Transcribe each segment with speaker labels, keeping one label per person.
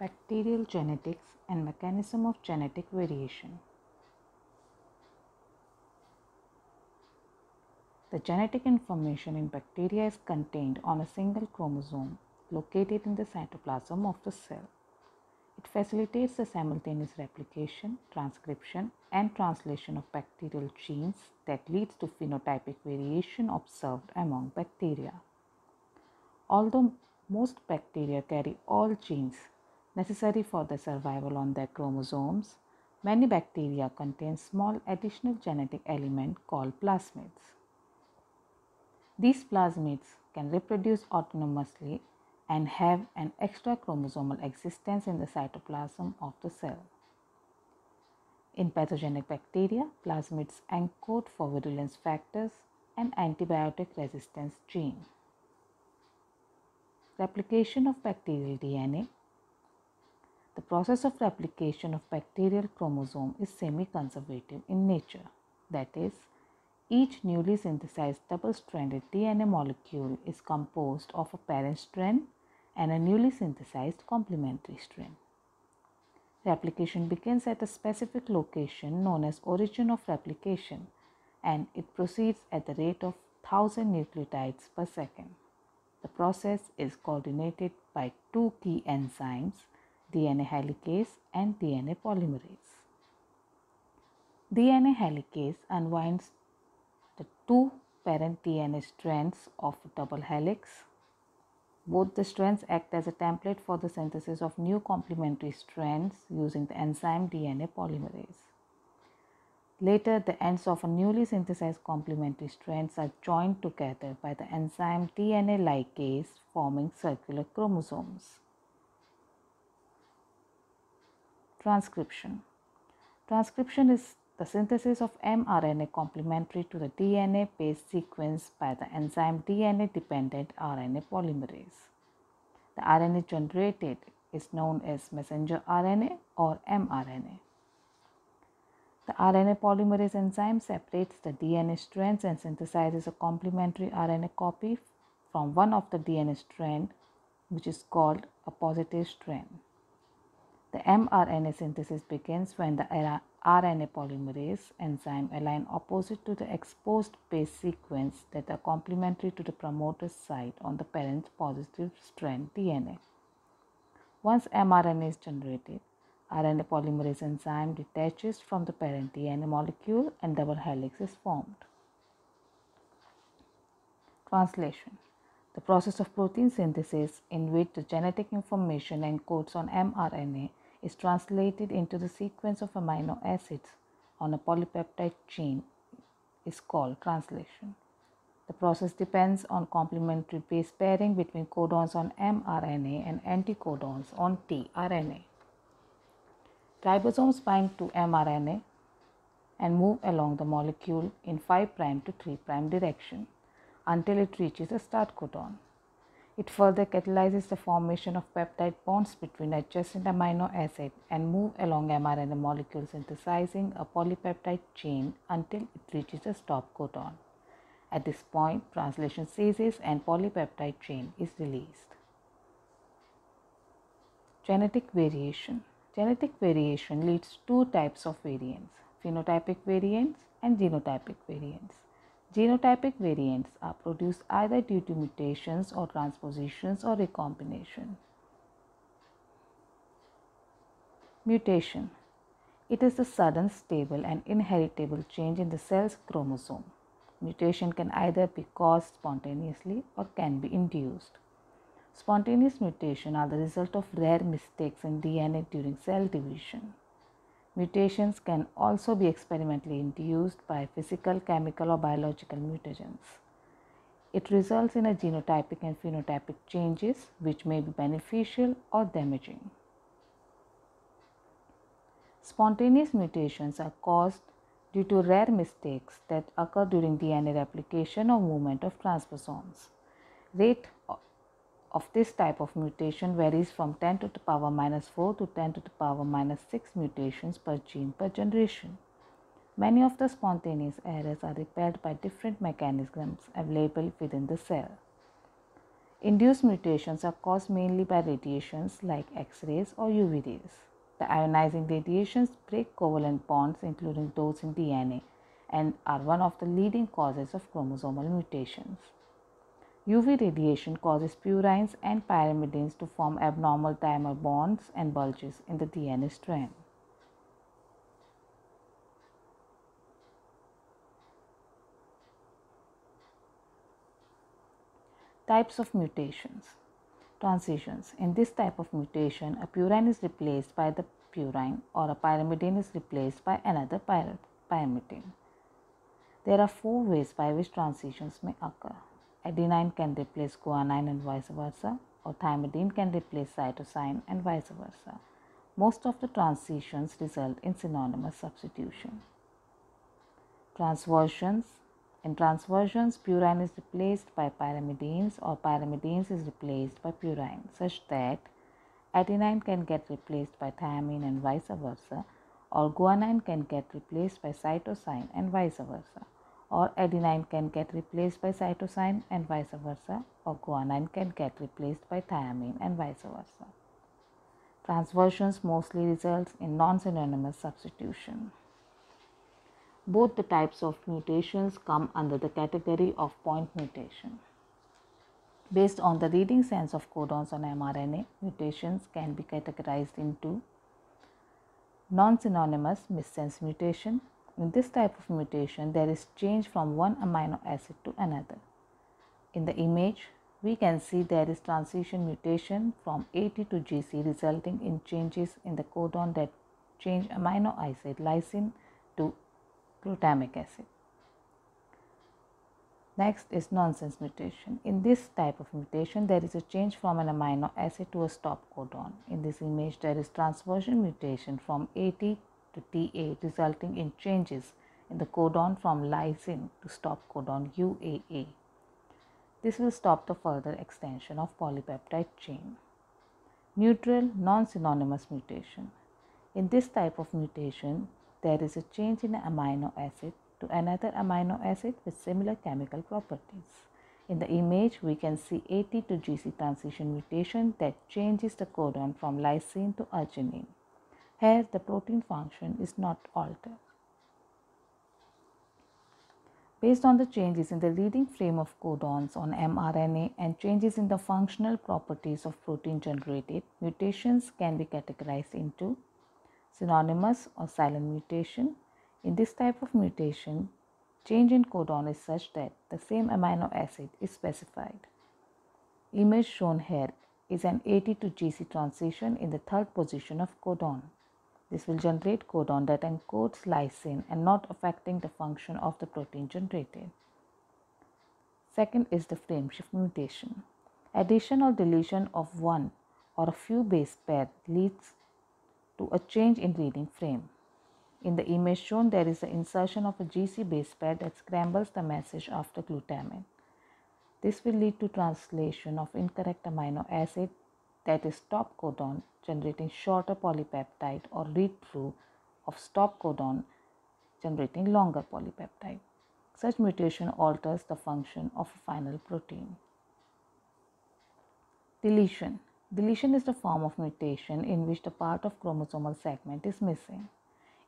Speaker 1: Bacterial genetics and mechanism of genetic variation. The genetic information in bacteria is contained on a single chromosome located in the cytoplasm of the cell. It facilitates the simultaneous replication, transcription, and translation of bacterial genes that leads to phenotypic variation observed among bacteria. Although most bacteria carry all genes necessary for their survival on their chromosomes, many bacteria contain small additional genetic element called plasmids. These plasmids can reproduce autonomously and have an extra chromosomal existence in the cytoplasm of the cell. In pathogenic bacteria, plasmids encode for virulence factors and antibiotic resistance gene. Replication of bacterial DNA. The process of replication of bacterial chromosome is semi-conservative in nature. That is, each newly synthesized double-stranded DNA molecule is composed of a parent strand and a newly synthesized complementary strand. Replication begins at a specific location known as origin of replication and it proceeds at the rate of 1000 nucleotides per second. The process is coordinated by two key enzymes, DNA helicase and DNA polymerase. DNA helicase unwinds the two parent DNA strands of a double helix both the strands act as a template for the synthesis of new complementary strands using the enzyme DNA polymerase. Later, the ends of a newly synthesized complementary strands are joined together by the enzyme DNA ligase forming circular chromosomes. Transcription Transcription is the synthesis of mRNA complementary to the DNA base sequence by the enzyme DNA dependent RNA polymerase. The RNA generated is known as messenger RNA or mRNA. The RNA polymerase enzyme separates the DNA strands and synthesizes a complementary RNA copy from one of the DNA strand which is called a positive strand. The mRNA synthesis begins when the RNA polymerase enzyme align opposite to the exposed base sequence that are complementary to the promoter site on the parent's positive strand DNA. Once mRNA is generated, RNA polymerase enzyme detaches from the parent DNA molecule and double helix is formed. Translation The process of protein synthesis in which the genetic information encodes on mRNA is translated into the sequence of amino acids on a polypeptide chain is called translation. The process depends on complementary base pairing between codons on mRNA and anticodons on tRNA. Ribosomes bind to mRNA and move along the molecule in 5' to 3' direction until it reaches a start codon. It further catalyzes the formation of peptide bonds between adjacent amino acid and move along mRNA molecule synthesizing a polypeptide chain until it reaches a stop codon. At this point, translation ceases and polypeptide chain is released. Genetic variation. Genetic variation leads to two types of variants, phenotypic variants and genotypic variants. Genotypic variants are produced either due to mutations or transpositions or recombination. Mutation It is a sudden, stable, and inheritable change in the cell's chromosome. Mutation can either be caused spontaneously or can be induced. Spontaneous mutation are the result of rare mistakes in DNA during cell division. Mutations can also be experimentally induced by physical, chemical, or biological mutagens. It results in a genotypic and phenotypic changes which may be beneficial or damaging. Spontaneous mutations are caused due to rare mistakes that occur during DNA replication or movement of transposons. Rate of this type of mutation varies from 10 to the power minus 4 to 10 to the power minus 6 mutations per gene per generation. Many of the spontaneous errors are repaired by different mechanisms available within the cell. Induced mutations are caused mainly by radiations like X rays or UV rays. The ionizing radiations break covalent bonds, including those in DNA, and are one of the leading causes of chromosomal mutations. UV radiation causes purines and pyrimidines to form abnormal dimer bonds and bulges in the DNA strand. Types of mutations. Transitions. In this type of mutation, a purine is replaced by the purine or a pyrimidine is replaced by another pyrimidine. There are four ways by which transitions may occur. Adenine can replace guanine and vice versa, or thymidine can replace cytosine and vice versa. Most of the transitions result in synonymous substitution. Transversions. In transversions, purine is replaced by pyrimidines or pyrimidines is replaced by purine such that adenine can get replaced by thymine and vice versa or guanine can get replaced by cytosine and vice versa or adenine can get replaced by cytosine and vice versa, or guanine can get replaced by thymine and vice versa. Transversions mostly results in non-synonymous substitution. Both the types of mutations come under the category of point mutation. Based on the reading sense of codons on mRNA, mutations can be categorized into non-synonymous missense mutation, in this type of mutation, there is change from one amino acid to another. In the image, we can see there is transition mutation from AT to GC resulting in changes in the codon that change amino acid lysine to glutamic acid. Next is nonsense mutation. In this type of mutation, there is a change from an amino acid to a stop codon. In this image, there is transversion mutation from AT to TA resulting in changes in the codon from lysine to stop codon UAA. This will stop the further extension of polypeptide chain. Neutral non-synonymous mutation. In this type of mutation, there is a change in an amino acid to another amino acid with similar chemical properties. In the image, we can see AT to GC transition mutation that changes the codon from lysine to arginine. Here, the protein function is not altered. Based on the changes in the reading frame of codons on mRNA and changes in the functional properties of protein generated, mutations can be categorized into synonymous or silent mutation. In this type of mutation, change in codon is such that the same amino acid is specified. Image shown here is an AT to GC transition in the third position of codon. This will generate codon that encodes lysine and not affecting the function of the protein generated. Second is the frameshift mutation. Addition or deletion of one or a few base pair leads to a change in reading frame. In the image shown, there is the insertion of a GC base pair that scrambles the message after glutamine. This will lead to translation of incorrect amino acid that is stop codon generating shorter polypeptide or read through of stop codon generating longer polypeptide. Such mutation alters the function of a final protein. Deletion. Deletion is the form of mutation in which the part of chromosomal segment is missing.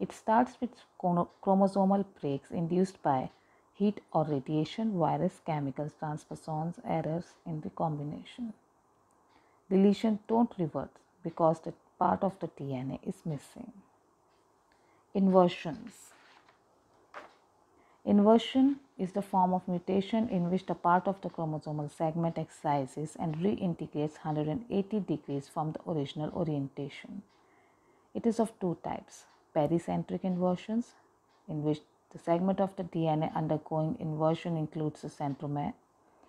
Speaker 1: It starts with chromosomal breaks induced by heat or radiation, virus, chemicals, transposons, errors in Deletion don't revert because the part of the DNA is missing. Inversions. Inversion is the form of mutation in which the part of the chromosomal segment excises and reintegrates 180 degrees from the original orientation. It is of two types pericentric inversions, in which the segment of the DNA undergoing inversion includes the centromere,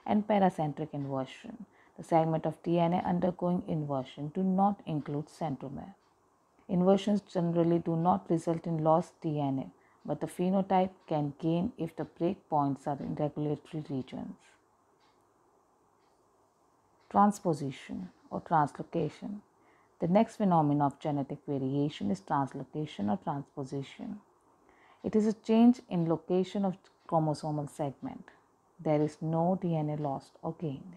Speaker 1: and paracentric inversion, the segment of DNA undergoing inversion do not include centromere. Inversions generally do not result in lost DNA, but the phenotype can gain if the breakpoints are in regulatory regions. Transposition or translocation. The next phenomenon of genetic variation is translocation or transposition. It is a change in location of chromosomal segment. There is no DNA lost or gained.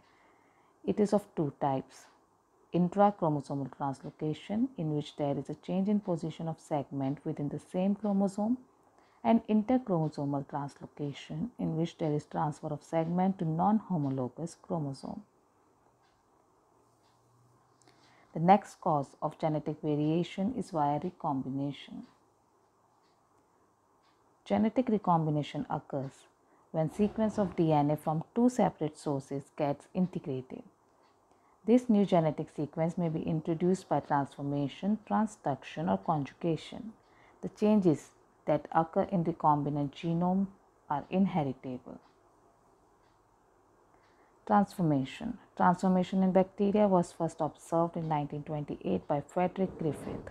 Speaker 1: It is of two types intrachromosomal translocation, in which there is a change in position of segment within the same chromosome, and interchromosomal translocation, in which there is transfer of segment to non homologous chromosome. The next cause of genetic variation is via recombination. Genetic recombination occurs when sequence of DNA from two separate sources gets integrated. This new genetic sequence may be introduced by transformation, transduction, or conjugation. The changes that occur in recombinant genome are inheritable. Transformation. Transformation in bacteria was first observed in 1928 by Frederick Griffith.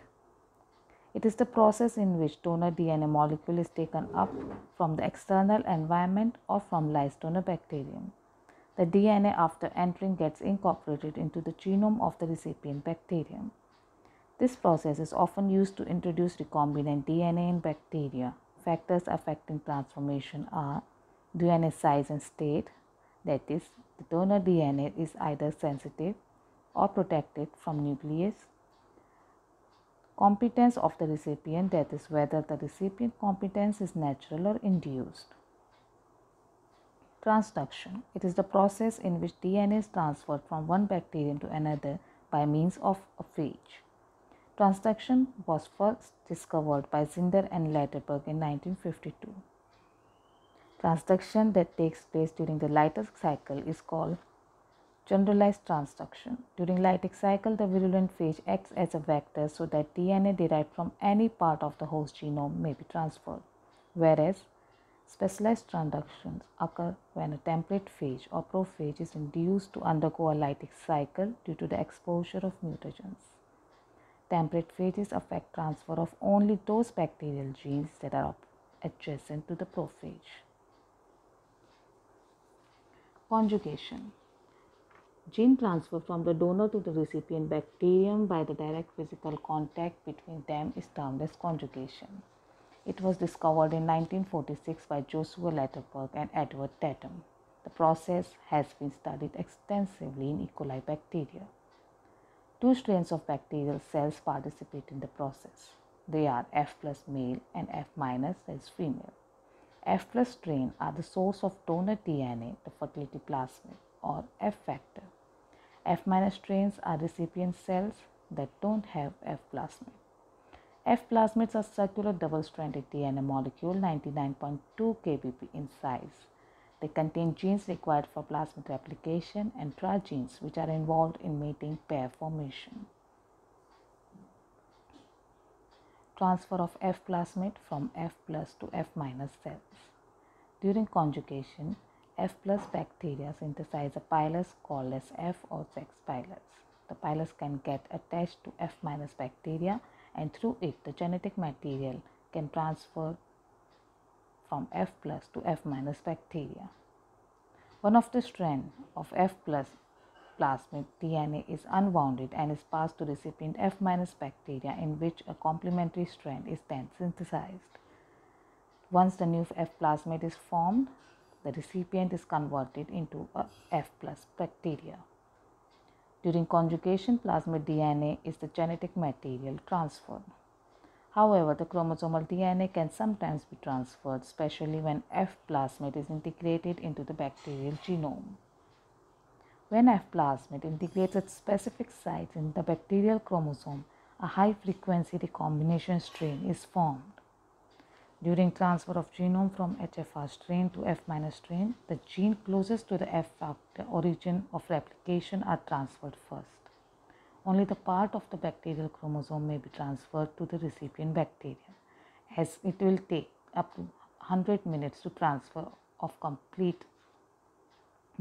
Speaker 1: It is the process in which donor DNA molecule is taken up from the external environment or from lice donor bacterium. The DNA after entering gets incorporated into the genome of the recipient bacterium. This process is often used to introduce recombinant DNA in bacteria. Factors affecting transformation are DNA size and state, that is, the donor DNA is either sensitive or protected from nuclease. Competence of the recipient, that is, whether the recipient competence is natural or induced. Transduction. It is the process in which DNA is transferred from one bacterium to another by means of a phage. Transduction was first discovered by Zinder and Lederberg in 1952. Transduction that takes place during the Lytic cycle is called generalized transduction. During Lytic cycle, the virulent phage acts as a vector so that DNA derived from any part of the host genome may be transferred, whereas specialized transductions occur when a temperate phage or prophage is induced to undergo a lytic cycle due to the exposure of mutagens. Temperate phages affect transfer of only those bacterial genes that are adjacent to the prophage. Conjugation Gene transfer from the donor to the recipient bacterium by the direct physical contact between them is termed as conjugation. It was discovered in 1946 by Joshua Lederberg and Edward Tatum. The process has been studied extensively in E. coli bacteria. Two strains of bacterial cells participate in the process. They are F plus male and F minus is female. F plus strain are the source of donor DNA, the fertility plasmid or F factor. F minus strains are recipient cells that don't have F plasmid. F plasmids are circular double stranded DNA molecule 99.2 kbp in size. They contain genes required for plasmid replication and tra genes which are involved in mating pair formation. transfer of F plasmid from F plus to F minus cells. During conjugation, F plus bacteria synthesize a pilus called as F or sex pilus. The pilus can get attached to F minus bacteria and through it the genetic material can transfer from F plus to F minus bacteria. One of the strand of F plus plasmid DNA is unwounded and is passed to recipient F minus bacteria in which a complementary strand is then synthesized. Once the new F plasmid is formed, the recipient is converted into a F plus bacteria. During conjugation, plasmid DNA is the genetic material transferred. However, the chromosomal DNA can sometimes be transferred, especially when F plasmid is integrated into the bacterial genome. When F plasmid integrates at specific sites in the bacterial chromosome, a high frequency recombination strain is formed. During transfer of genome from HFR strain to F minus strain, the gene closest to the F factor origin of replication are transferred first. Only the part of the bacterial chromosome may be transferred to the recipient bacteria, as it will take up to 100 minutes to transfer of complete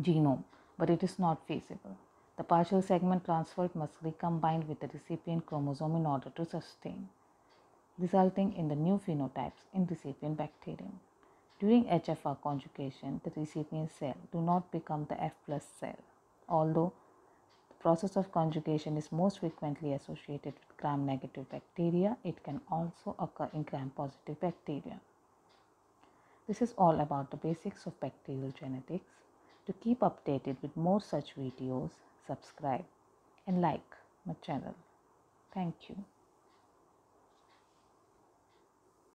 Speaker 1: genome but it is not feasible. The partial segment transferred must recombine with the recipient chromosome in order to sustain, resulting in the new phenotypes in recipient bacterium. During HFR conjugation, the recipient cell do not become the F plus cell. Although the process of conjugation is most frequently associated with gram negative bacteria, it can also occur in gram positive bacteria. This is all about the basics of bacterial genetics. To keep updated with more such videos, subscribe and like my channel. Thank you.